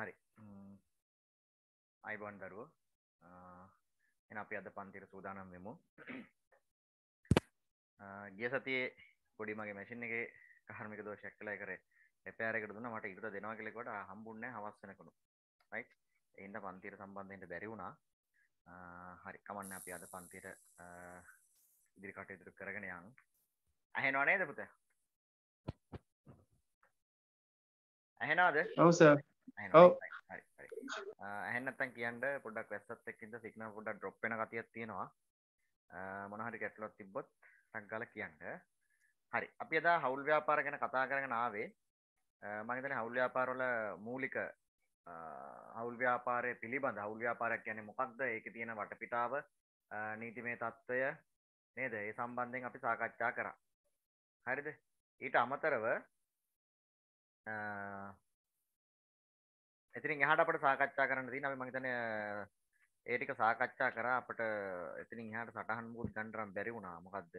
හරි. අයිබන් දරුව. එන අපි අද පන්තිර සූදානම් වෙමු. ගිය සතියේ පොඩි මගේ මැසින් එකේ කාර්මික දෝෂයක් කළා. කරේ එපෑරකට දුන්නා. මට ඉරට දෙනවා කියලා කිව්වට හම්බුන්නේ නැහැ. හවස් වෙනකලු රයිට් ඒ හින්දා පන්තිර සම්බන්ධයෙන් බැරි වුණා. හරි. කමන්න අපි අද පන්තිර ඉදිරි කටයුතු කරගෙන යන්. ඇහෙනව නේද පුතේ? ඇහෙනවද? ඔව් සර් ඔව් ඇහෙන්නත්තන් කියන්න පොඩක් වැස්සත් එක්කින්ද සිග්නල් පොඩක් ඩ්‍රොප් වෙන ගතියක් තියෙනවා. මොන හරි ගැටලුවක් තිබ්බොත් ටක් ගාලා කියන්න. හරි අපි එදා හවුල් ව්‍යාපාර ගැන කතා කරගෙන ආවේ. මම හිතන්නේ හවුල් ව්‍යාපාරවල මූලික හවුල් ව්‍යාපාරය පිළිබඳ හවුල් ව්‍යාපාරයක් කියන්නේ මොකක්ද? ඒකේ තියෙන වටපිටාව නීතිමය තත්ත්වය නේද? ඒ සම්බන්ධයෙන් අපි සාකච්ඡා කරා. හරිද? ඊට අමතරව එතිනින් එහාට අපට සාකච්ඡා කරන්න තියෙන අපි මම හිතන්නේ ඒ ටික සාකච්ඡා කරා අපට එතනින් එහාට සටහන් මුකුත් ගන්න බැරි වුණා. මොකද්ද?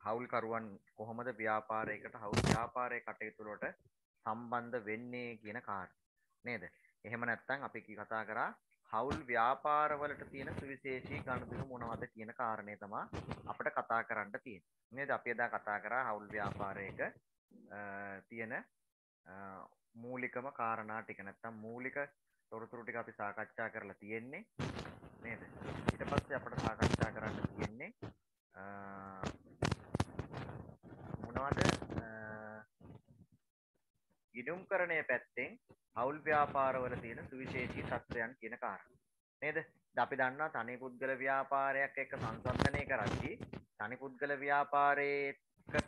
හවුල් කරුවන් කොහොමද ව්‍යාපාරයකට හවුල් ව්යාපාරයේ කටයුතු වලට සම්බන්ධ වෙන්නේ කියන කාරණේ. නේද? එහෙම නැත්නම් අපි කතා කරා හවුල් ව්‍යාපාරවලට තියෙන සුවිශේෂී ගනුදෙනු මොනවද කියන කාරණේ තමයි අපිට කතා කරන්න තියෙන්නේ. නේද? අපි එදා කතා කරා හවුල් ව්‍යාපාරයක තියෙන මූලිකම කාරණා ටික. නැත්තම් මූලික තොරතුරු ටික අපි සාකච්ඡා කරලා තියෙන්නේ නේද? ඊට පස්සේ අපිට සාකච්ඡා කරන්න තියෙන්නේ මොනවද? ඉදුම්කරණය පැත්තෙන් හවුල් ව්‍යාපාරවල තියෙන සුවිශේෂී තත්ත්වයන් කියන කාරණා. නේද? අපි දන්නවා තනි පුද්ගල ව්‍යාපාරයක් එක්ක සංසන්දනය කරද්දී තනි පුද්ගල ව්‍යාපාරයක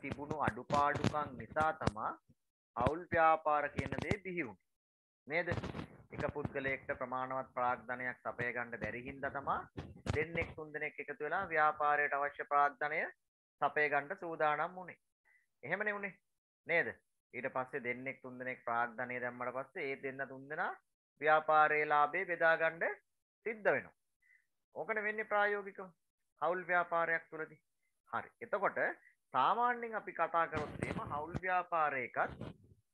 තිබුණු අඩුපාඩුකම් නිසා තමයි අවුල් ව්‍යාපාර කියන දේ බිහි වුණේ. නේද? එක පුද්ගලයෙක්ට ප්‍රමාණවත් ප්‍රාග්ධනයක් සපය ගන්න බැරි හින්දා තමයි දෙන්නෙක් තුන්දෙනෙක් එකතු වෙලා ව්‍යාපාරයට අවශ්‍ය ප්‍රාග්ධනය සපය ගන්න සූදානම් වුණේ. එහෙමනේ වුණේ. නේද? ඊට පස්සේ දෙන්නෙක් තුන්දෙනෙක් ප්‍රාග්ධනය දැම්මට පස්සේ ඒ දෙන්න තුන්දෙනා ව්‍යාපාරයේ ලාභේ බෙදා ගන්න සිද්ධ වෙනවා. ඕකනේ වෙන්නේ ප්‍රායෝගිකව. හවුල් ව්‍යාපාරයක් තුලදී හරි. එතකොට සාමාන්‍යයෙන් අපි කතා කරොත් එහෙම හවුල් ව්‍යාපාරයකත්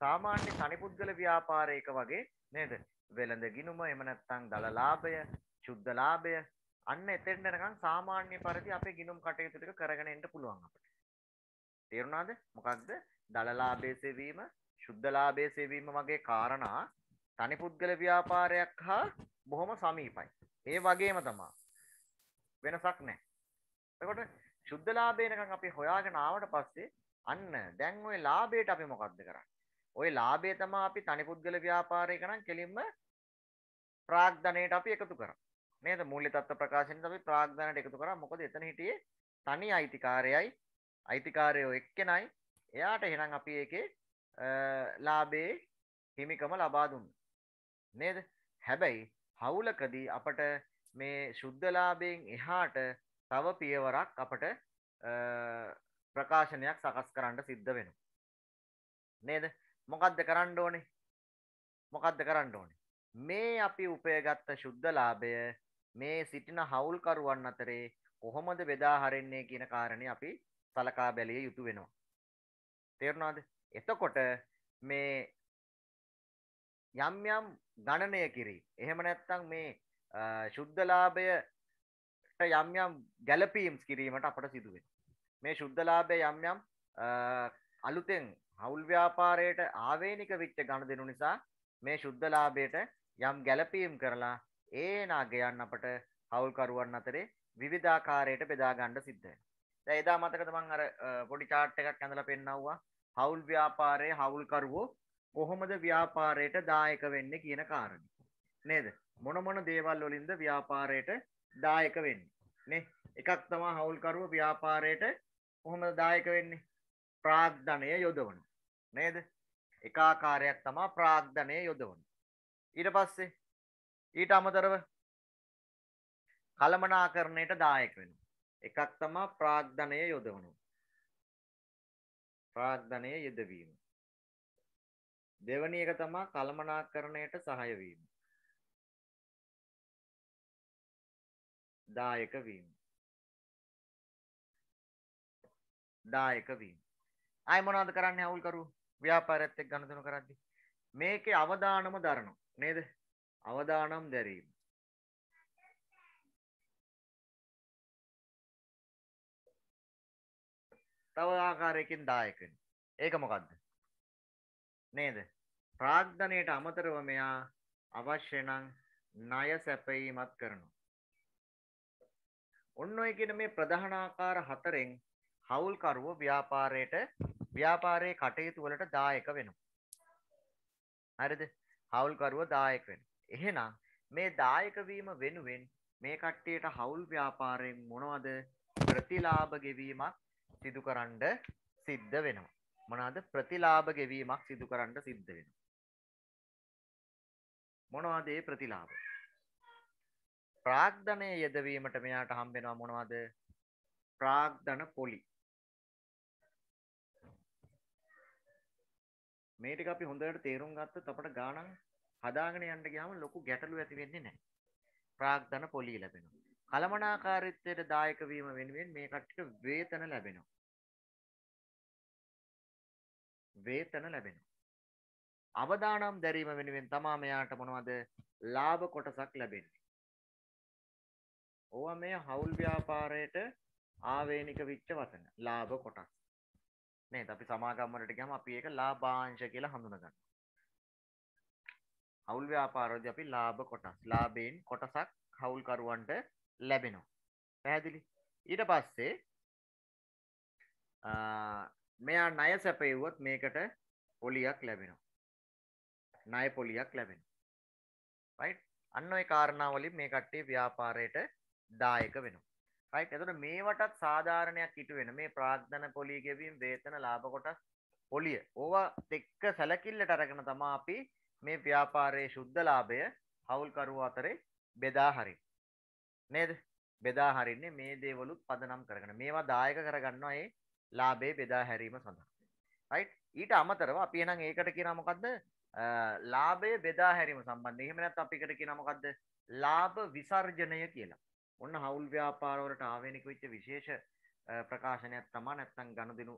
සාමාන්‍ය තනිපුද්ගල ව්‍යාපාරයක වගේ නේද? වෙළඳ ගිනුම එහෙම නැත්නම් දල ලාභය ශුද්ධ ලාභය අන්න එතෙන්ට යනකම් සාමාන්‍ය පරිදි අපේ ගිනුම් කටයුතු ටික කරගෙන එන්න පුළුවන් අපිට. තේරුණාද? මොකක්ද? දල ලාභයේ සෙවීම ශුද්ධ ලාභයේ සෙවීම වගේ කාරණා තනිපුද්ගල ව්‍යාපාරයක් හා බොහොම සමීපයි. ඒ වගේම තමයි වෙනසක් නැහැ. එතකොට ශුද්ධ ලාභය නිකන් අපි හොයාගෙන ආවට පස්සේ අන්න දැන් ওই ලාභයට අපි මොකද්ද කරන්නේ? ওই ලාභය තමයි අපි තනිපුද්ගල ව්‍යාපාරයක නම් කෙලින්ම ප්‍රාග්ධනයට අපි එකතු කරා. නේද? මූල්‍ය තත්ත්ව ප්‍රකාශනෙත් අපි ප්‍රාග්ධනයට එකතු කරා. මොකද එතන හිටියේ තනි අයිතිකාරයයි අයිතිකාරයෝ එක්කෙනයි. එයාට එහෙනම් අපි ඒකේ ලාභේ හිමිකම ලබා දුන්නා. නේද? හැබැයි හවුලකදී අපට මේ ශුද්ධ ලාභයෙන් එහාට තව පියවරක් අපට ප්‍රකාශනයක් සකස් කරන්න සිද්ධ වෙනවා. නේද? මොකක්ද කරන්න ඕනේ? මොකක්ද කරන්න ඕනේ? මේ අපි උපයගත්ත ශුද්ධ ලාභය මේ සිටින හවුල්කරුවන් අතරේ කොහොමද බෙදා හරින්නේ කියන කාරණේ අපි සලකා බැලිය යුතු වෙනවා. තේරුණාද? එතකොට මේ යම් යම් ගණනය කිරීම එහෙම නැත්නම් මේ ශුද්ධ ලාභයට යම් යම් ගැලපීම් කිරීමට අපට සිදු වෙනවා මේ ශුද්ධ ලාභය යම් යම් අලුතෙන් හවුල් ව්‍යාපාරයට ආවේනික වෙච්ච ගනුදෙනු නිසා මේ ශුද්ධ ලාභයට යම් ගැළපීම් කරලා ඒ නාගයන් අපට හවුල්කරුවන් අතරේ විවිධාකාරයට බෙදා ගන්න සිද්ධ වෙනවා. දැන් එදා මතකද මම අර පොඩි chart එකක් ඇඳලා පෙන්නවුවා හවුල් ව්‍යාපාරයේ හවුල්කරුවෝ කොහොමද ව්‍යාපාරයට දායක වෙන්නේ කියන කාරණේ. නේද? මොන මොන දේවල් වලින්ද ව්‍යාපාරයට දායක වෙන්නේ? නේ? එකක් තමයි හවුල්කරුවෝ ව්‍යාපාරයට කොහොමද දායක වෙන්නේ? ප්‍රාග්ධනය යොදවනවා. නේද? එකාකාරයක් තමා ප්‍රාග්ධනය යොදවන. ඊට පස්සේ ඊට අමතරව කළමනාකරණයට දායක වෙන එකක් තමා ප්‍රාග්ධනය යොදවනු ප්‍රාග්ධනය යෙදවීම. දෙවනි එක තමා කළමනාකරණයට සහයවීම දායක වීම. දායක වීම. ආයි මොනවද කරන්නේ අවුල් කරුවෝ ව්‍යාපාරයත් එක්ක ගනුදෙනු කරද්දී මේකේ අවදානම දරනවා නේද? අවදානම් දැරීම. තව ආකාරයකින් දායක වෙනවා. ඒක මොකද්ද? නේද? ප්‍රාග්ධනයට අමතරව මෙයා අවශ්‍ය නම් ණය සැපයීමත් කරනවා. ඔන්න ඔය කියන මේ ප්‍රධාන ආකාර හතරෙන් හවුල්කරුවෝ ව්‍යාපාරයට ව්‍යාපාරයේ කටයුතු වලට දායක වෙනවා. හරිද? හවුල්කරුවෝ දායක වෙනවා. එහෙනම් මේ දායක වීම වෙනුවෙන් මේ කට්ටියට හවුල් ව්‍යාපාරයෙන් මොනවද ප්‍රතිලාභ ගෙවීමක් සිදු කරන්න සිද්ධ වෙනවා. මොනවාද ප්‍රතිලාභ ගෙවීමක් සිදු කරන්න සිද්ධ වෙනවා. මොනවද ඒ ප්‍රතිලාභ? ප්‍රාග්ධනය යෙදවීමට මෙයාට හම්බෙනවා මොනවද? ප්‍රාග්ධන පොලි. මේ ටික අපි හොඳට තේරුම් ගත්තොත් අපට ගාණන් හදාගෙන යන්න ගියාම ලොකු ගැටලු ඇති වෙන්නේ නැහැ. ප්‍රාග්ධන පොලි ලැබෙනවා. කලමනාකාරීත්වයට දායක වීම වෙනුවෙන් මේ කට්ටියට වේතන ලැබෙනවා. වේතන ලැබෙනවා. අවදානම් දැරීම වෙනුවෙන් තමා මෙයාට මොනවද ලාභ කොටසක් ලැබෙන්නේ. ඕවා මේ හවුල් ව්‍යාපාරයට ආවේනික විච්ච වචන ලාභ කොටස්. නේද? අපි සමාගම් වලට ගියාම අපි ඒක ලාභාංශ කියලා හඳුනගන්නවා. හවුල් ව්‍යාපාරවලදී අපි ලාභ කොටස් ලාභයෙන් කොටසක් හවුල්කරුවන්ට ලැබෙනවා. පැහැදිලි? ඊට පස්සේ මෙයා ණය සැපයුවොත් මේකට පොලියක් ලැබෙනවා. ණය පොලියක් ලැබෙනවා. right? අන්න ওই කාරණාවලින් මේ කට්ටිය ව්‍යාපාරයට දායක වෙනවා. Right? එතකොට මේවටත් සාධාරණයක් ඉටු වෙන මේ ප්‍රාග්ධන පොලිය ගෙවීම වේතන ලාභ කොටස් පොලිය. ඕවා එක්ක සැලකිල්ලට අරගෙන තමයි අපි මේ ව්‍යාපාරයේ ශුද්ධ ලාභය හවුල්කරුවෝ අතරේ බෙදා හරින්නේ. නේද? බෙදා හරින්නේ මේ දේවලුත් පදනම් කරගෙන. මේවා දායක කරගන්නවා ඒ ලාභේ බෙදා හැරීම සඳහා. right? ඊට අමතරව අපි එහෙනම් ඒකට කියනවා මොකද්ද? ලාභය බෙදා හැරීම සම්බන්ධයෙන්. එහෙම නැත්නම් අපි එකට කියනවා මොකද්ද? ලාභ විසර්ජනය කියලා. ඔන්න හවුල් ව්‍යාපාර වලට ආවේනික වෙච්ච විශේෂ ප්‍රකාශනයක් තමයි නැත්නම් ගනුදෙනු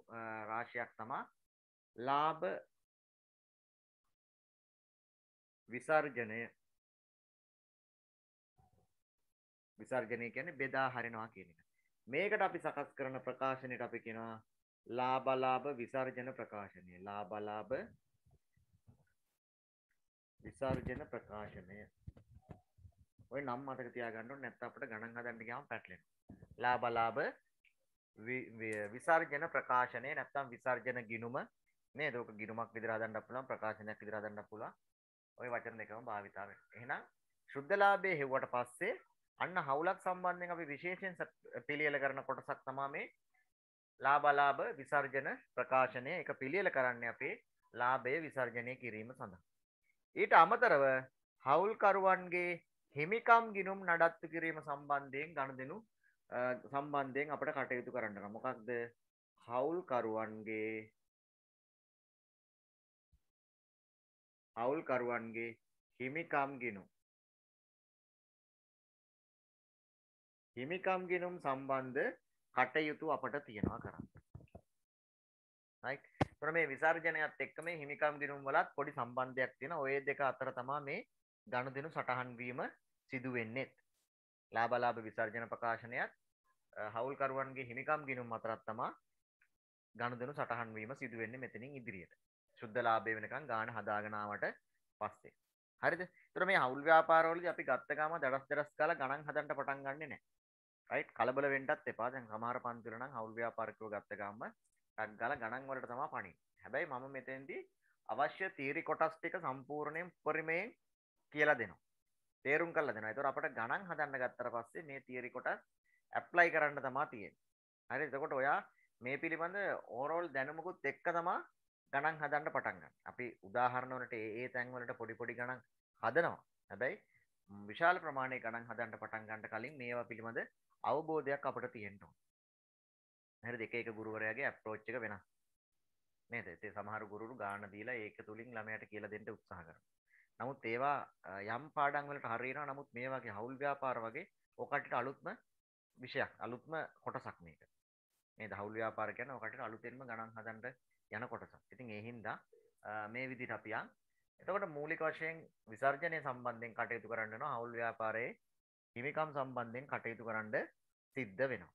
රාශියක් තමයි ලාභ විසර්ජනය විසර්ජනය කියන්නේ බෙදා හරිනවා කියන එක. මේකට අපි සකස් කරන ප්‍රකාශනයට අපි කියනවා ලාභලාභ විසර්ජන ප්‍රකාශනය. ලාභලාභ විසර්ජන ප්‍රකාශනය. ඔය නම් මතක තියාගන්න ඕනේ නැත්නම් අපිට ගණන් හදන්න ගියාම පැටලෙනවා. ලාභලාභ විසර්ජන ප්‍රකාශනය නැත්නම් විසර්ජන ගිනුම නේද? ඕක ගිනුමක් විදිහට හදන්නත් පුළුවන් ප්‍රකාශනයක් විදිහට හදන්නත් පුළුවන්. ওই වචන දෙකම භාවිතා වෙනවා. එහෙනම් ශුද්ධ ලාභයේ හෙව්වට පස්සේ අන්න හවුලක් සම්බන්ධයෙන් අපි විශේෂයෙන් පිළියෙල කරන කොටසක් තමයි මේ ලාභලාභ විසර්ජන ප්‍රකාශනය. ඒක පිළියෙල කරන්නේ අපේ ලාභය විසර්ජනය කිරීම සඳහා. ඊට අමතරව හවුල්කරුවන්ගේ හිමිකම් ගිනුම් නඩත්තු කිරීම සම්බන්ධයෙන් ගණදෙනු සම්බන්ධයෙන් අපට කටයුතු කරන්න මොකක්ද හවුල්කරුවන්ගේ හවුල්කරුවන්ගේ හිමිකම් ගිනුම් හිමිකම් ගිනුම් සම්බන්ධ කටයුතු අපට තියෙනවා කරන්න. right එතකොට මේ විසර්ජනයත් එක්ක මේ හිමිකම් ගිනුම් වලත් පොඩි සම්බන්ධයක් තියෙනවා. ওই දෙක අතර තමයි මේ ගනුදෙනු සටහන් වීම සිදු වෙන්නේ. ලාභලාභ විසර්ජන ප්‍රකාශනයත් හවුල්කරුවන්ගේ හිමිකම් ගිනුම් අතරත් තමයි ගනුදෙනු සටහන් වීම සිදු වෙන්නේ මෙතනින් ඉදිරියට. ශුද්ධ ලාභය වෙනකන් ගාන හදාගෙන ආවට පස්සේ. හරිද? ඒතර මේ හවුල් ව්‍යාපාරවලදී අපි ගත්ත ගාම දඩස් දඩස් කාලා ගණන් හදන්න පටන් ගන්නෙ නැහැ. රයිට් කලබල වෙන්නත් එපා. දැන් සමහර පන්ති වල නම් හවුල් ව්‍යාපාරිකව ගත්ත ගාම ටක් ගාලා ගණන් වලට තමයි පණින්නේ. හැබැයි මම මෙතෙන්දී අවශ්‍ය තීරි කොටස් ටික සම්පූර්ණයෙන් පරිමයෙන් කියලා දෙනවා. තේරුම් කරලා දෙනවා. ඒතකොට අපිට ගණන් හදන්න ගත්තට පස්සේ මේ තීරි කොටස් ඇප්ලයි කරන්න තමයි තියෙන්නේ. හරි එතකොට ඔයා මේ පිළිබඳ ඕවරෝල් දැනුමකුත් එක්ක තමයි ගණන් හදන්න පටන් ගන්න. අපි උදාහරණ වලට ඒ ඒ තැන් වලට පොඩි පොඩි ගණන් හදනවා. හැබැයි විශාල ප්‍රමාණයක ගණන් හදන්න පටන් ගන්නට කලින් මේවා පිළිබඳ අවබෝධයක් අපිට තියෙන්න ඕන. හරිද? එක එක ගුරුවරයාගේ අප්‍රෝච් එක වෙනස්. නේද? ඒ සමහර ගුරුවරු ගාන දීලා ඒක තුලින් ළමයාට කියලා දෙන්න උත්සාහ කරනවා. නමුත් ඒවා යම් පාඩම් වලට හරියනවා. නමුත් මේ වගේ හවුල් ව්‍යාපාර වගේ ඔකටට අලුත්ම විෂයක්, අලුත්ම කොටසක් මේක. නේද? හවුල් ව්‍යාපාර කියන්නේ ඔකටට අලුතෙන්ම ගණන් හදන්න යන කොටසක්. ඉතින් ඒ හින්දා මේ විදිහට අපි යන් එතකොට මූලික වශයෙන් විසර්ජනය සම්බන්ධයෙන් කටයුතු කරන්න වෙනවා හවුල් ව්‍යාපාරයේ හිමිකම් සම්බන්ධයෙන් කටයුතු කරන්න සිද්ධ වෙනවා.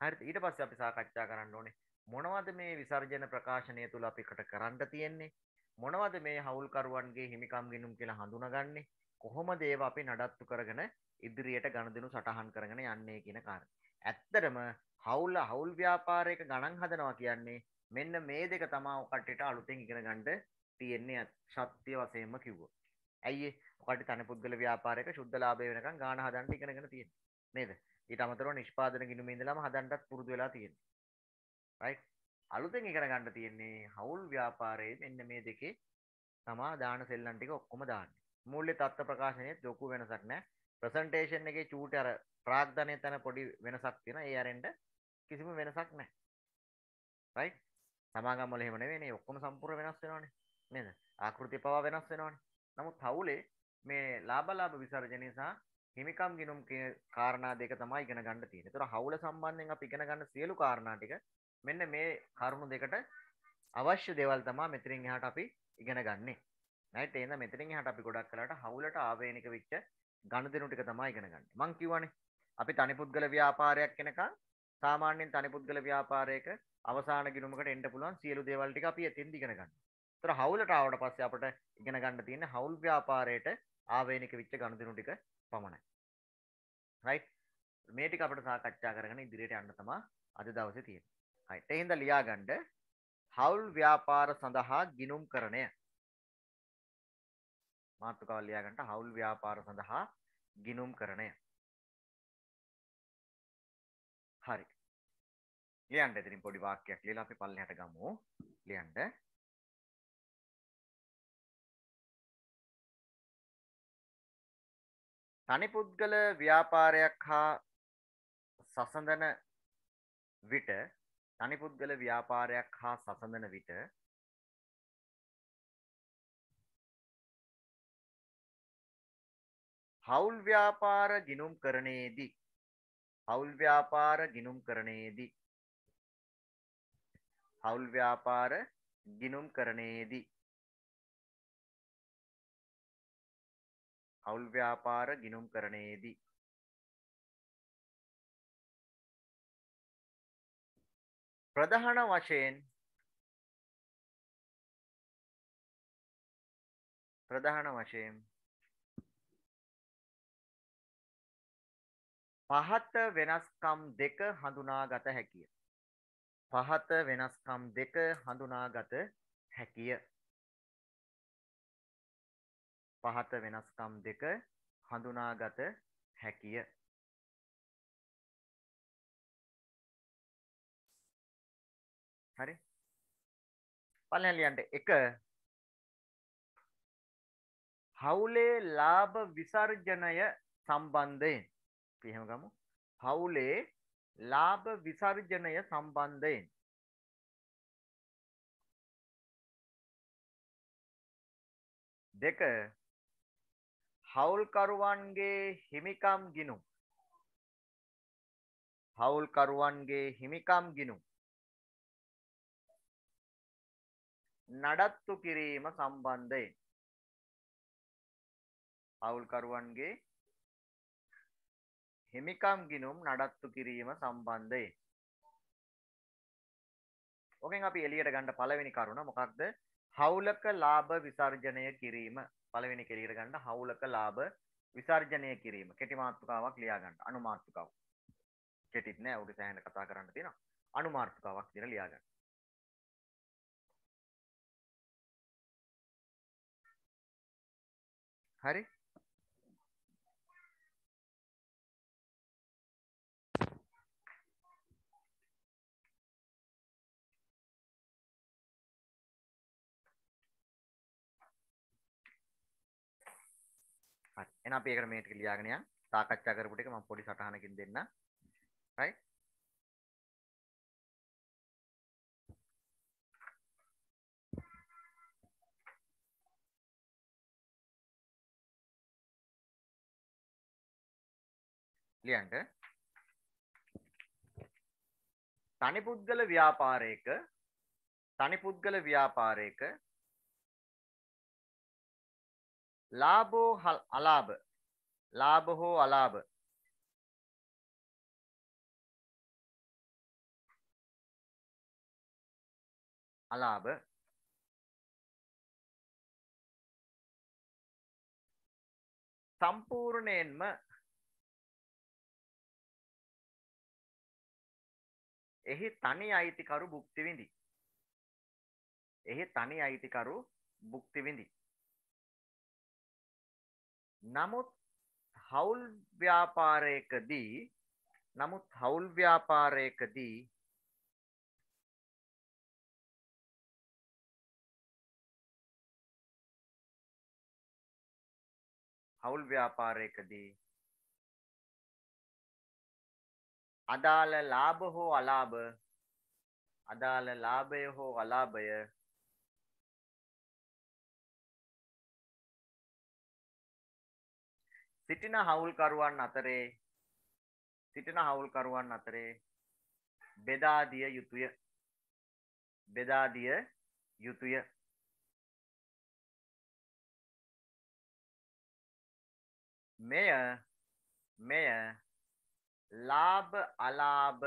හරිද? ඊට පස්සේ අපි සාකච්ඡා කරන්න ඕනේ මොනවද මේ විසර්ජන ප්‍රකාශනය තුල අපිකට කරන්න තියෙන්නේ? මොනවද මේ හවුල්කරුවන්ගේ හිමිකම් ගිණුම් කියලා හඳුනගන්නේ? කොහොමද ඒවා අපි නඩත්තු කරගෙන ඉදිරියට ගනුදෙනු සටහන් කරගෙන යන්නේ කියන කාරණා. ඇත්තටම හවුල් හවුල් ව්‍යාපාරයක ගණන් හදනවා කියන්නේ මෙන්න මේ දෙක තමයි කට්ටියට අලුතෙන් ඉගෙන ගන්න තියෙන්නේ සත්‍ය වශයෙන්ම කිව්වොත්. ඇයි ඔකට තනපුද්ගල ව්‍යාපාරයක ශුද්ධ ලාභය වෙනකන් ගාණ හදන්න ඉගෙනගෙන තියෙන්නේ. නේද? ඊට අමතරව නිෂ්පාදන ගිණුමේ ඉඳලාම හදන්නත් පුරුදු වෙලා තියෙන්නේ. right? අලුතෙන් ඉගෙන ගන්න තියෙන්නේ හවුල් ව්‍යාපාරයේ මෙන්න මේ දෙකේ තමා දාන සෙල්ලම් ටික ඔක්කොම දාන්නේ. මූල්‍ය තත්ත්ව ප්‍රකාශනයේ ලොකු වෙනසක් නැහැ. ප්‍රසන්ටේෂන් එකේ චූටි අර ප්‍රාග්ධනයේ තන පොඩි වෙනසක් තියෙනවා. ඒ අරෙන්ට කිසිම වෙනසක් නැහැ. right? සමාගම් වල එහෙම නෙවෙයිනේ. ඔක්කොම සම්පූර්ණ වෙනස් වෙනවානේ. නේද? ආකෘතිය පවා වෙනස් වෙනවානේ. නමුත් හවුලේ මේ ලාභ ලාභ විසර්ජනය සහ හිමිකම් ගිනුම් කියන කාරණා දෙක තමයි ඉගෙන ගන්න තියෙන්නේ. ඒතර හවුල සම්බන්ධයෙන් අපි ඉගෙන ගන්න සියලු කාරණා ටික මෙන්න මේ කරුණු දෙකට අවශ්‍ය දේවල් තමයි මෙතනින් එහාට අපි ඉගෙන ගන්නෙ. right? එහෙනම් මෙතනින් එහාට අපි ගොඩක් කලකට හවුලට ආවේනික වෙච්ච ගනුදෙනු ටික තමයි ඉගෙන ගන්න. මං කියවනේ අපි තනිපුද්ගල ව්‍යාපාරයක් වෙනකන් සාමාන්‍යයෙන් තනිපුද්ගල ව්‍යාපාරයක අවසාන ගිණුමකට එන්න පුළුවන් සියලු දේවල් ටික අපි එතෙන්ද ඉගෙන ගන්නවා. තර හවුලට ආවට පස්සේ අපට ඉගෙන ගන්න තියෙන්නේ හවුල් ව්‍යාපාරයට ආවේනික වෙච්ච ගනුදෙනු ටික පමණයි. right මේ ටික අපිට සාකච්ඡා කරගෙන ඉදිරියට යන්න තමයි අද දවසේ තියෙන්නේ. Right ඒ හින්දා ලියා ගන්න හවුල් ව්‍යාපාර සඳහා ගිණුම්කරණය මාතෘකාව ලියා ගන්න හවුල් ව්‍යාපාර සඳහා ගිණුම්කරණය හරි. ලියන්න ඉතින් පොඩි වාක්‍යයක් ලියලා අපි පල්ලෙහාට ගමු. ලියන්න. තනිපුද්ගල ව්‍යාපාරයක් හා සසඳන විට තනිපුද්ගල ව්‍යාපාරයක් හා සසඳන විට හවුල් ව්‍යාපාර ගිනුම් කරණයේදී හවුල් ව්‍යාපාර ගිනුම් කරණයේදී හවුල් ව්‍යාපාර ගිනුම් කරණයේදී අවුල් ව්‍යාපාර ගිනුම් කරණයේදී ප්‍රධාන වශයෙන් ප්‍රධාන වශයෙන් පහත වෙනස්කම් දෙක හඳුනාගත හැකිය. පහත වෙනස්කම් දෙක හඳුනාගත හැකිය. පහත වෙනස්කම් දෙක හඳුනාගත හැකිය. හරි. පලන ලියන්ට එක. හවුලේ ලාභ විසර්ජනය සම්බන්ධයෙන්. පිහම ගමු. හවුලේ ලාභ විසර්ජනය සම්බන්ධයෙන්. දෙක. හවුල්කරුවන්ගේ හිමිකම් ගිනුම් හවුල්කරුවන්ගේ හිමිකම් ගිනුම් නඩත්තු කිරීම සම්බන්ධයෙන්. හවුල්කරුවන්ගේ හිමිකම් ගිනුම් නඩත්තු කිරීම සම්බන්ධයෙන්. ඕකෙන් අපි එළියට ගන්න පළවෙනි කරුණ මොකක්ද? හවුලක ලාභ විසර්ජනය කිරීම. පළවෙනි කෙලියට ගන්න හවුලක ලාභ විසර්ජනය කිරීම. කෙටි මාතෘකාවක් ලියා ගන්න අනු මාතෘකාව කෙටිත් නෑ. උඩ සෑහෙන කතා කරන්න තියෙනවා. අනු මාතෘකාවක් විදිහට ලියා ගන්න හරි. හරි. එහෙනම් අපි ඒකට මේ ටික ලියාගෙන යන්න. සාකච්ඡා කරපු ටික මම පොඩි සටහනකින් දෙන්නම්. right ලියන්න තනිපුද්ගල ව්‍යාපාරයක තනිපුද්ගල ව්‍යාපාරයක ලාභෝ හල්- අලාභ ලාභ හෝ අලාභ. අලාභ. සම්පූර්ණයෙන්ම එහි තනි අයිතිකරු භුක්ති විඳි. එහි තනි අයිතිකරු භුක්ති විඳි. නමුත් හවුල් ව්‍යාපාරයකදී නමුත් හවුල් ව්‍යාපාරයකදී හවුල් ව්‍යාපාරයකදී අදාළ ලාභ හෝ අලාභ? අදාළ ලාභය හෝ අලාභය? සිටින හවුල්කරුවන් අතරේ සිටින හවුල්කරුවන් අතරේ බෙදා දිය යුතුය. බෙදා දිය යුතුය. මෙය මෙය ලාභ අලාභ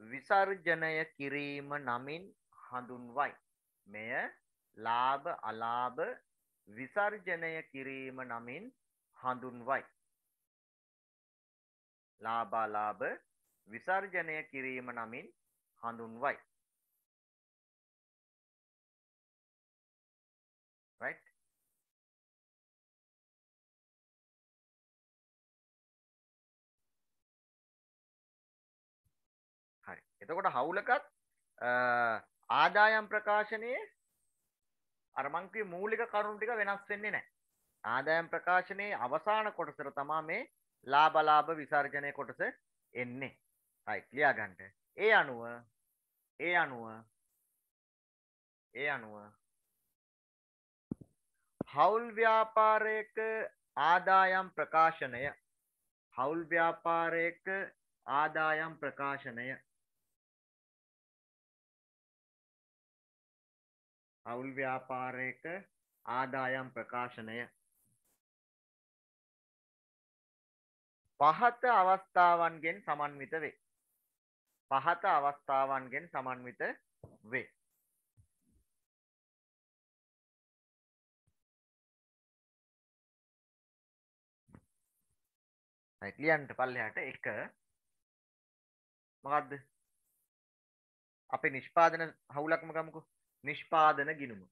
විසර්ජනය කිරීම නමින් හඳුන්වයි. මෙය ලාභ අලාභ විසර්ජනය කිරීම නමින් හඳුන්වයි. ලාභ අලාභ විසර්ජනය කිරීම නමින් හඳුන්වයි. එතකොට හවුලකත් ආදායම් ප්‍රකාශනයේ අරමංකේ මූලික කරුණු ටික වෙනස් වෙන්නේ නැහැ. ආදායම් ප්‍රකාශනයේ අවසාන කොටසට තමා මේ ලාභ ලාභ විසර්ජනය කොටස එන්නේ. right ලියා ගන්නට. ඒ අනුව ඒ අනුව ඒ අනුව හවුල් ව්‍යාපාරයක ආදායම් ප්‍රකාශනය හවුල් ව්‍යාපාරයක ආදායම් ප්‍රකාශනය හවුල් ව්‍යාපාරයක ආදායම් ප්‍රකාශනය පහත අවස්ථාවන්ගෙන් සමන්විත වේ. පහත අවස්ථාවන්ගෙන් සමන්විත වේ. ලියන්ට පල්ලෙහාට එක මොකද්ද? අපේ නිෂ්පාදන හවුලක්ම ගමුකෝ. නිෂ්පාදන ගිණුම.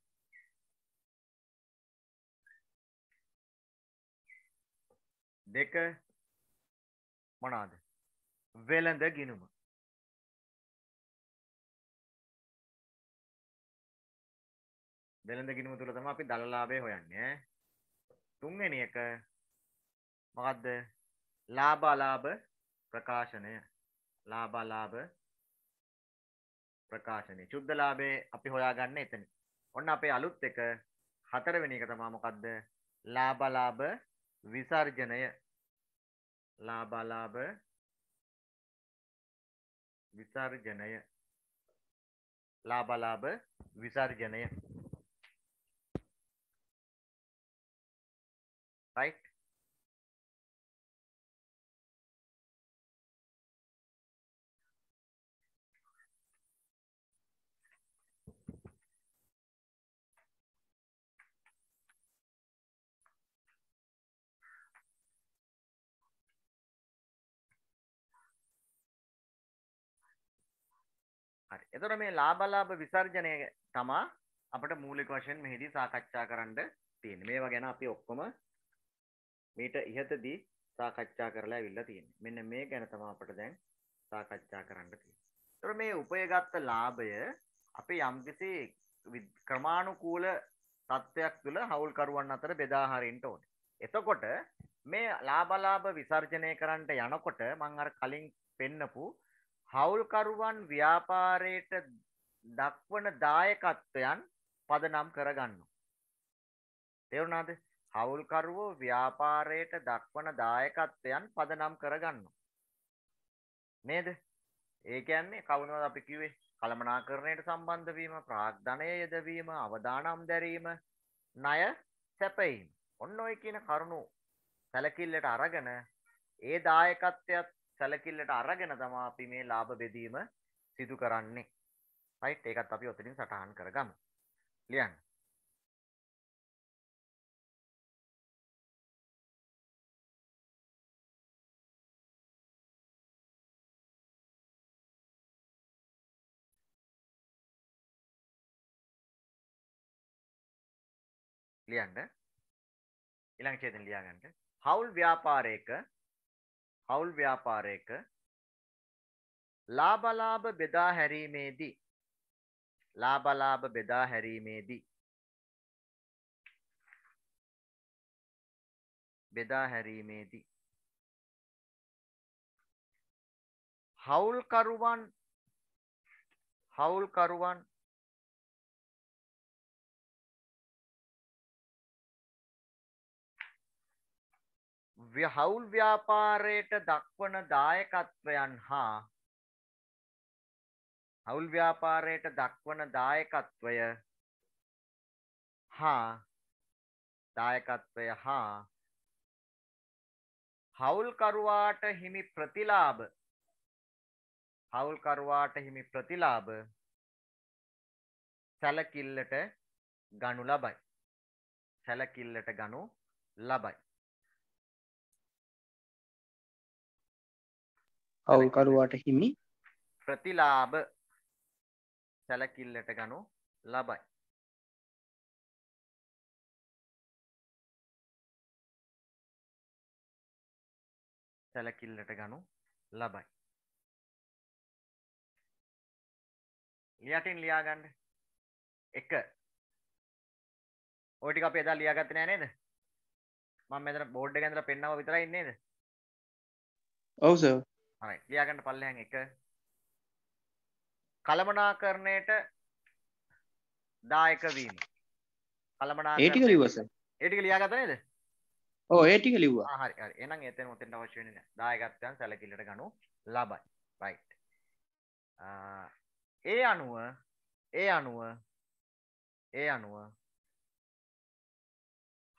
දෙක මොනවාද? වෙළඳ ගිණුම. වෙළඳ ගිණුම තුල තමයි අපි දලලාභය හොයන්නේ ඈ. තුන්වෙනි එක මොකද්ද? ලාභ අලාභ ප්‍රකාශනය. ලාභ අලාභ ප්‍රකාශනය. චුද්ධ ලාභේ අපි හොයාගන්න එතන. ඔන්න අපේ අලුත් එක හතරවෙනි එක තමයි මොකද්ද? ලාභ අලාභ විසර්ජනය. ලාභ අලාභ විසර්ජනය. ලාභ අලාභ විසර්ජනය. right හරි. එතකොට මේ ලාභලාභ විසර්ජනය තමා අපිට මූලික වශයෙන් මෙහිදී සාකච්ඡා කරන්න තියෙන්නේ. මේවා ගැන අපි ඔක්කොම මීට ඉහතදී සාකච්ඡා කරලා ඇවිල්ලා තියෙන්නේ. මෙන්න මේ ගැන තමයි අපිට දැන් සාකච්ඡා කරන්න තියෙන්නේ. එතකොට මේ උපයගත්ත ලාභය අපි යම්කිසි ක්‍රමානුකූල තත්ත්වයක් තුළ හවුල්කරුවන් අතර බෙදා හරින්න ඕනේ. එතකොට මේ ලාභලාභ විසර්ජනය කරන්නට යනකොට මම අර කලින් පෙන්නපු හවුල්කරුවන් ව්‍යාපාරයට දක්වන දායකත්වයන් පදනම් කරගන්නවා. තේරුණාද? හවුල්කරුවෝ ව්‍යාපාරයට දක්වන දායකත්වයන් පදනම් කරගන්නවා. නේද? ඒ කියන්නේ කවුනවද අපි කිව්වේ? කළමනාකරණයට සම්බන්ධ වීම, ප්‍රාග්ධනය යෙදවීම, අවදානම් දැරීම, ණය සැපයීම. ඔන්න ඔය කියන කරුණු සැලකිල්ලට අරගෙන ඒ දායකත්වයත් සැලකිල්ලට අරගෙන තමා අපි මේ ලාභ බෙදීම සිදු කරන්නේ. රයිට් ඒකත් අපි ඔතනින් සටහන් කරගමු. ලියන්න. ලියන්න ඊළඟ ඡේදෙන් ලියාගන්න හවුල් ව්‍යාපාරයක හවුල් ව්‍යාපාරයක ලාභලාභ බෙදා හැරීමේදී ලාභලාභ බෙදා හැරීමේදී බෙදා හැරීමේදී. හවුල්කරුවන් හවුල්කරුවන් හවුල් ව්‍යාපාරයට දක්වන දායකත්වයන් හා හවුල් ව්‍යාපාරයට දක්වන දායකත්වය හා දායකත්වය හා හවුල්කරුවාට හිමි ප්‍රතිලාභ හවුල්කරුවාට හිමි ප්‍රතිලාභ සැලකිල්ලට ගනු ලබයි. සැලකිල්ලට ගනු ලබයි. අවුල්කරුවාට හිමි ප්‍රතිලාභ සැලකිල්ලට ගනු ලබයි. සැලකිල්ලට ගනු ලබයි. ලියටින් ලියාගන්න එක ඔය ටික අපි එදා ලියාගත්තේ නෑ නේද? මම මෙතන බෝඩ් එක ඇඳලා පෙන්නව විතරයි නේද? ඔව් සර්. හරි ලියාගන්න පල්ලෙහාන් එක කළමනාකරණයට දායක වීම ඒ ටික ලිව්වා සර්. ඒ ටික ලියාගත්ත නේද? ඔව් ඒ ටික ලිව්වා. හරි හරි. එහෙනම් එතන උතෙන්ට අවශ්‍ය වෙන්නේ නැහැ. දායකත්වයන් සැලකිල්ලට ගනු ලබයි. right. ඒ අනුව ඒ අනුව ඒ අනුව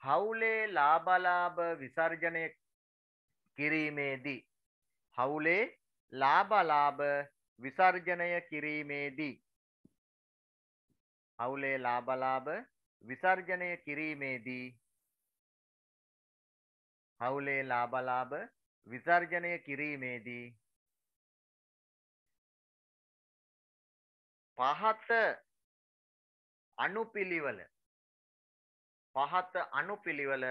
හවුලේ ලාබලාභ විසර්ජනය කිරීමේදී හවුලේ ලාබලාභ විසර්ජනය කිරීමේදී. හවුලේ ලාබලාභ විසර්ජනය කිරීමේදී. හවුලේ ලාබලාභ විසර්ජනය කිරීමේදී. පහත අනුපිළිවල. පහත අනුපිළිවල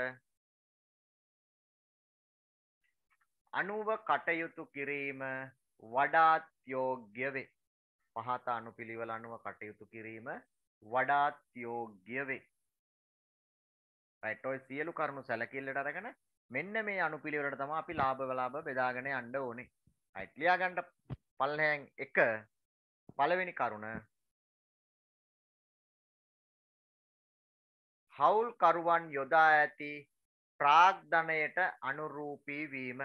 අනුව කටයුතු කිරීම වඩාත් යෝග්‍ය වේ. පහත අනුපිළිවෙල අනුව කටයුතු කිරීම වඩාත් යෝග්‍ය වේ. right ඔය සියලු කරුණු සැලකිල්ලට අරගෙන මෙන්න මේ අනුපිළිවෙලට තමයි අපි ලාභ වලාභ බෙදාගෙන යන්න ඕනේ. right ලියා ගන්න පල්ලෙහෙන් එක පළවෙනි කරුණ හවුල් කරුවන් යොදා ඇති ප්‍රාග්ධනයට අනුරූපී වීම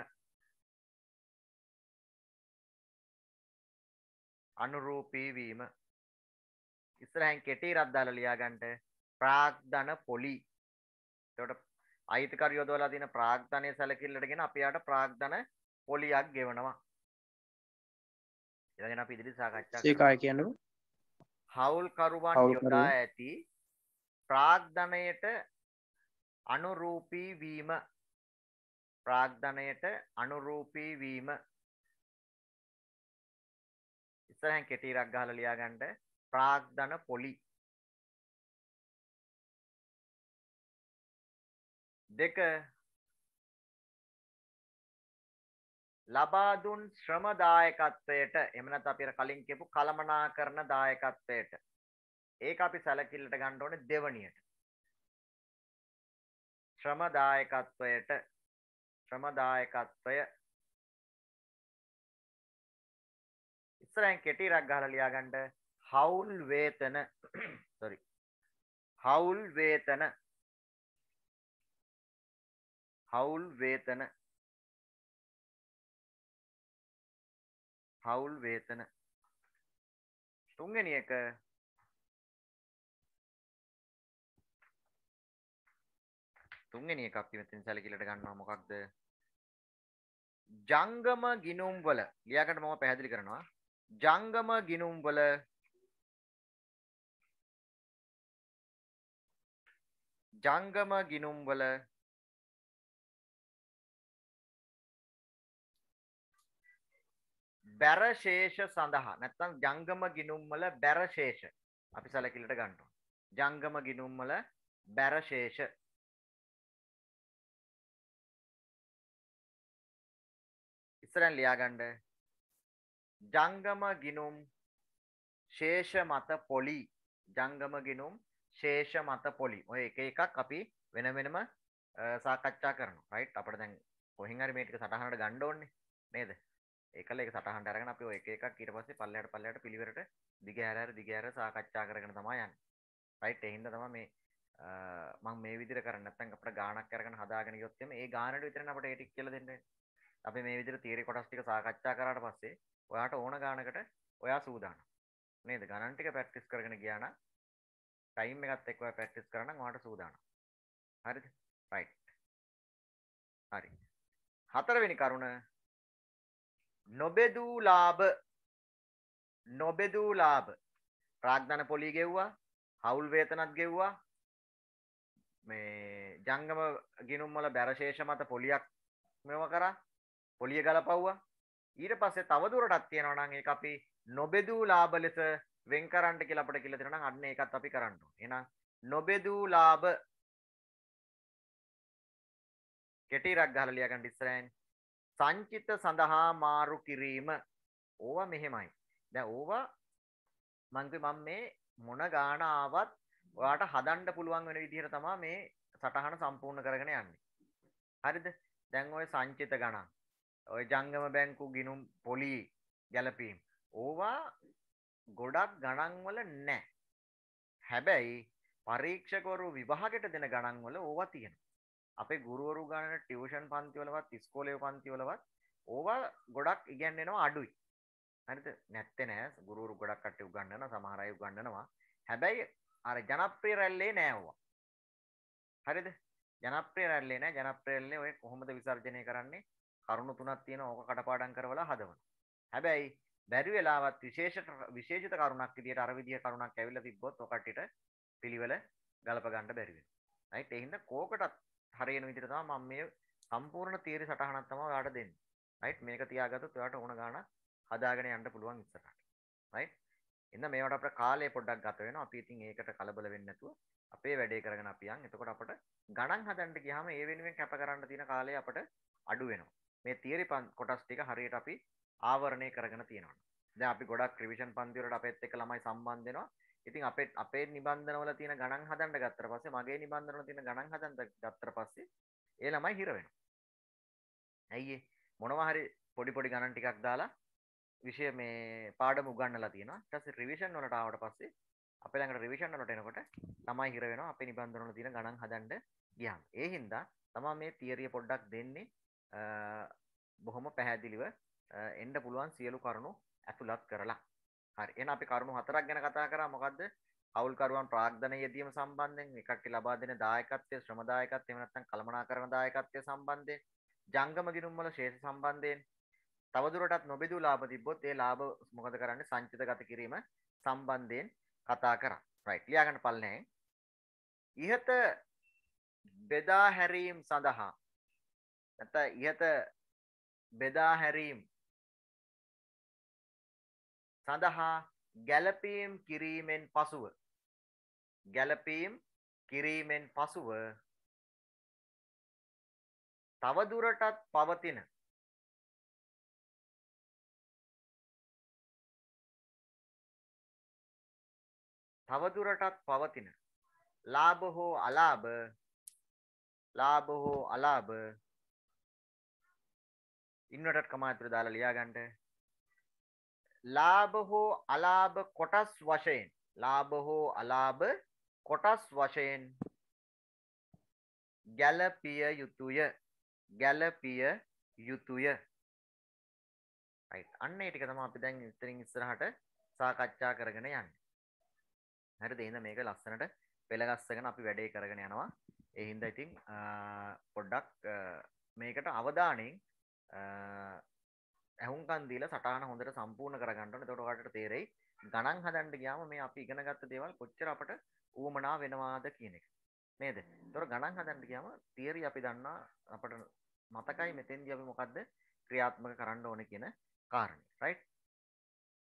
අනුරූපී වීම. ඉස්සරහින් කෙටි රත් දාලා ලියාගන්න ප්‍රාග්ධන පොලි. එතකොට අයිතිකරු යොදවලා තියෙන ප්‍රාග්ධනයේ සැලකිල්ලටගෙන අපි යාට ප්‍රාග්ධන පොලියක් ගෙවනවා. ඊළඟට අපි ඉදිරි සාකච්ඡා ඒකයි කියන්නේ හවුල් කරුවන් යොදා ඇති ප්‍රාග්ධනයට අනුරූපී වීම. ප්‍රාග්ධනයට අනුරූපී වීම ඉස්සරහෙන් කෙටි ඉරක් ගහලා ලියාගන්න ප්‍රාග්ධන පොලි. දෙක. ලබා දුන් ශ්‍රම දායකත්වයට එහෙම නැත්නම් අපි කලින් කියපු කලමනාකරන දායකත්වයට. ඒක අපි සැලකිල්ලට ගන්න ඕනේ දෙවණියට. ශ්‍රම දායකත්වයට ශ්‍රම දායකත්වය ඉස්සරහින් කෙටි ඉරක් ගහලා ලියාගන්න. හවුල් වේතන. Sorry. හවුල් වේතන. හවුල් වේතන. හවුල් වේතන. තුන්වෙනි එක. තුන්වෙනි එක අපි මෙතන සැලකිල්ලට ගන්නවා මොකක්ද? ජංගම ගිනුම් වල ලියාගන්න මම පැහැදිලි කරනවා. ජංගම ගිනුම් වල ජංගම ගිනුම් වල බැරශේෂ සඳහා නැත්නම් ජංගම ගිනුම් වල බැරශේෂ අපි සැලකිල්ලට ගන්නවා ජංගම ගිනුම් වල බැරශේෂ ඉස්සරන් ලියාගන්න. ජංගම ගිනුම් ශේෂ මත පොලි. ජංගම ගිනුම් ශේෂ මත පොලි. ඔය එක එකක් අපි වෙන වෙනම සාකච්ඡා කරනවා. රයිට් අපිට දැන් කොහෙන් හරි මේ ටික සටහනට ගන්න ඕනේ නේද? ඒකල ඒක සටහනට අරගෙන අපි ඔය එක එකක් ඊට පස්සේ පල්ලයට පල්ලයට පිළිවෙලට දිග හැර දිග හැර සාකච්ඡා කරගෙන තමයි යන්නේ. රයිට් ඒ හින්දා තමයි මේ මම මේ විදිහට කරන්නේ. නැත්නම් අපිට ගාණක් අරගෙන හදාගෙන ගියොත් එමේ ඒ ගාණට විතරනේ අපිට ඒ ටික කියලා දෙන්නේ අපි මේ විදිහට තීරේ කොටස් ටික සාකච්ඡා කරාට පස්සේ ඔයාට ඕන ගානකට ඔයා සූදානම්. නේද? ගණන් ටික ප්‍රැක්ටිස් කරගෙන ගියා නම් ටයිම් එකත් එක්ක ඔයා ප්‍රැක්ටිස් කරා නම් ඔයාට සූදානම්. හරිද? රයිට් හරි. හතරවෙනි කරුණ. නොබෙදූ ලාභ. නොබෙදූ ලාභ. ප්‍රාග්ධන පොලි ගෙව්වා හවුල් වේතනත් ගෙව්වා. මේ ජංගම ගිනුම් වල බැරශේෂ මත පොලියක් මෙව කරා. පොලිය ගලපව්වා. ඊට පස්සේ තවදුරටත් තියෙනවා නම් ඒක අපි නොබෙදූ ලාභ ලෙස වෙන් කරන්න කියලා අපිට කියලා දෙනවා නම් අන්න ඒකත් අපි කරන්න ඕනේ. එහෙනම් නොබෙදූ ලාභ කෙටිරක් ගහලා ලියා ගන්න ඉස්සරහින් සංචිත සඳහා මාරු කිරීම ඕවා මෙහෙමයි. දැන් ඕවා මං මම මේ මොන ගාණ ආවත් ඔයාට හදන්න පුළුවන් වෙන විදිහට තමයි මේ සටහන සම්පූර්ණ කරගෙන යන්නේ. හරිද? දැන් ওই සංචිත ගණන් ඔය ජංගම බැංකු ගිනුම් පොලි ගැලපීම්. ඕවා ගොඩක් ගණන්වල නෑ. හැබැයි පරීක්ෂකවරු විභාගට දෙන ගණන්වල ඕවා තියෙන අපේ ගුරුවරු ගණන ටියවෂන් පන්තිවලවත් ස්කෝලය පන්තිවලවත් ඕවා ගොඩක් ඉගැන්නෙනවා අඩුයි. හරිත නැත්ත නෑ. ගුරුවරු ගොඩක් කට උගන්නන සමහරය උගන්නනවා හැබැයි අර ජනප්‍රිය රැල්ලේ නෑවා හරිද? ජනප්‍රිය රැල්ලේ නෑ. ජනප්‍රියල්ලේ ඔය කොහොමද විසර්ජනය කරන්නේ? කරුණු තුනක් තියෙන ඕක කටපාඩම් කරවලා හදවන. හැබැයි බැරි වෙලාවත් විශේෂ විශේෂිත කරුණක් විදියට අර විදිය කරුණක් ඇවිල්ලා තිබ්බොත් ඔකටට පිළිවෙල ගලප ගන්න බැරි වෙනවා. රයිට් ඒ හින්දා කෝකටත් හරියන විදිහට තමයි මම මේ සම්පූර්ණ තීරි සටහනක් තමයි ඔයාලට දෙන්නේ. රයිට් මේක තියාගත්තොත් ඔයාලට ඕන ගාණක් හදාගෙන යන්න පුළුවන් ඉස්සරහට. රයිට් එන්න මේවට අපිට කාලය පොඩ්ඩක් ගත වෙනවා. අපි ඉතින් ඒකට කලබල වෙන්නේ නැතුව අපේ වැඩේ කරගෙන අපි යන්. එතකොට අපිට ගණන් හදන්න ගියාම ඒ වෙනුවෙන් කැප කරන්න තියෙන කාලය අපිට අඩු වෙනවා. මේ තියරි කොටස් ටික හරියට අපි ආවරණය කරගෙන තියෙනවා. දැන් අපි ගොඩක් රිවිෂන් පන්ති වලට අපෙත් එක්ක ළමයි සම්බන්ධ වෙනවා. ඉතින් අපේ අපේ නිබන්ධන වල තියෙන ගණන් හදන්න ගත්තට පස්සේ මගේ නිබන්ධන වල තියෙන ගණන් හදන්න ගත්තට පස්සේ ඒ ළමයි හිර වෙනවා. ඇයි ඒ මොනවා හරි පොඩි පොඩි ගණන් ටිකක් දාලා විෂය මේ පාඩම උගන්වලා තියෙනවා. ඊට පස්සේ රිවිෂන් වලට ආවට පස්සේ අපේ ළඟට රිවිෂන් වලට එනකොට ළමයි හිර වෙනවා අපේ නිබන්ධන වල තියෙන ගණන් හදන්න ගියාම. ඒ හින්දා තමයි මේ තියරිය පොඩ්ඩක් දෙන්නේ බොහොම පැහැදිලිව එන්න පුළුවන් සියලු කරුණු ඇතුළත් කරලා. හරි. එහෙනම් අපි කරුණු හතරක් ගැන කතා කරා. මොකද්ද? අවුල්කරුවන් ප්‍රාග්ධන යෙදීම සම්බන්ධයෙන් මේ කට්ටිය ලබා දෙන දායකත්වය ශ්‍රම දායකත්වය එහෙම නැත්නම් කළමනාකරණ දායකත්වය සම්බන්ධයෙන් ජංගම ගිණුම් වල ශේෂ සම්බන්ධයෙන් තවදුරටත් නොබෙදූ ලාභ තිබ්බොත් ඒ ලාභ මොකද කරන්නේ? සංචිත ගත කිරීම සම්බන්ධයෙන් කතා කරා. රයිට් ලියාගන්න පල්ලෙන් ඉහත බෙදා හැරීම් සඳහා නැත්නම් ඉහත බෙදා හැරීම්. සඳහා ගැලපීම් කිරීමෙන් පසුව ගැලපීම් කිරීමෙන් පසුව තවදුරටත් පවතින තවදුරටත් පවතින ලාභ හෝ අලාභ ලාභ හෝ අලාභ ඉන්නටත් කමාතුර දාලා ලියාගන්නට ලාභ හෝ අලාභ කොටස් වශයෙන් ලාභ හෝ අලාභ කොටස් වශයෙන් ගැලපිය යුතුය. ගැලපිය යුතුය. අන්න ඒ ටික තමයි අපි දැන් ඉතින් ඉස්සරහට සාකච්ඡා කරගෙන යන්නේ. හරිද? එහෙනම් මේක ලස්සනට පෙළ ගස්සගෙන අපි වැඩේ කරගෙන යනවා. ඒ හින්දා ඉතින් පොඩ්ඩක් මේකට අවධානයෙන් ඇහුම්කන් දීලා සටහන හොඳට සම්පූර්ණ කරගන්න ඕනේ. එතකොට ඔයාලට තේරෙයි ගණන් හදන්න ගියාම මේ අපි ඉගෙන ගත්ත දේවල් කොච්චර අපට ඌමනා වෙනවාද කියන එක. නේද? එතකොට ගණන් හදන්න ගියාම තියරි අපි දන්නා අපට මතකයි මෙතෙන්දී අපි මොකද්ද ක්‍රියාත්මක කරන්න ඕනේ කියන කාරණේ. රයිට්?